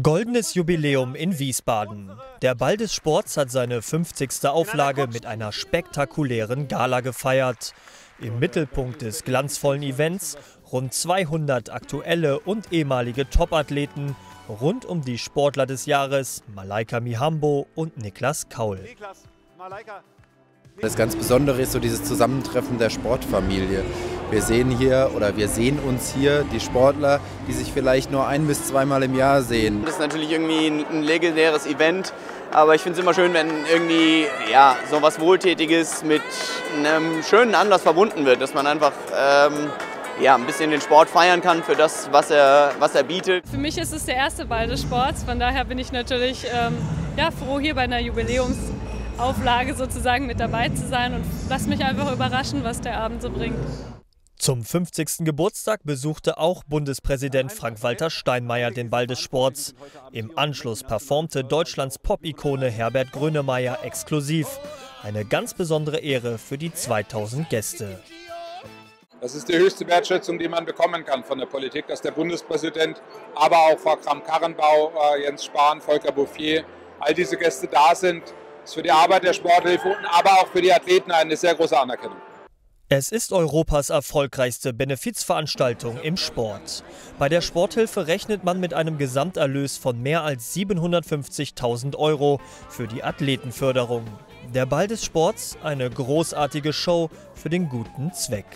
Goldenes Jubiläum in Wiesbaden. Der Ball des Sports hat seine 50. Auflage mit einer spektakulären Gala gefeiert. Im Mittelpunkt des glanzvollen Events rund 200 aktuelle und ehemalige Topathleten rund um die Sportler des Jahres Malaika Mihambo und Niklas Kaul. Das ganz Besondere ist so dieses Zusammentreffen der Sportfamilie. Wir sehen hier oder wir sehen uns hier die Sportler, die sich vielleicht nur ein bis zweimal im Jahr sehen. Das ist natürlich irgendwie ein, ein legendäres Event, aber ich finde es immer schön, wenn irgendwie ja, so was Wohltätiges mit einem schönen Anlass verbunden wird, dass man einfach ähm, ja, ein bisschen den Sport feiern kann für das, was er, was er bietet. Für mich ist es der erste Ball des Sports, von daher bin ich natürlich ähm, ja, froh, hier bei einer Jubiläumsauflage sozusagen mit dabei zu sein und lass mich einfach überraschen, was der Abend so bringt. Zum 50. Geburtstag besuchte auch Bundespräsident Frank-Walter Steinmeier den Ball des Sports. Im Anschluss performte Deutschlands Pop-Ikone Herbert Grönemeyer exklusiv. Eine ganz besondere Ehre für die 2000 Gäste. Das ist die höchste Wertschätzung, die man bekommen kann von der Politik, dass der Bundespräsident, aber auch Frau Kram-Karrenbau, äh, Jens Spahn, Volker Bouffier, all diese Gäste da sind. Das ist für die Arbeit der Sporthilfe, aber auch für die Athleten eine sehr große Anerkennung. Es ist Europas erfolgreichste Benefizveranstaltung im Sport. Bei der Sporthilfe rechnet man mit einem Gesamterlös von mehr als 750.000 Euro für die Athletenförderung. Der Ball des Sports, eine großartige Show für den guten Zweck.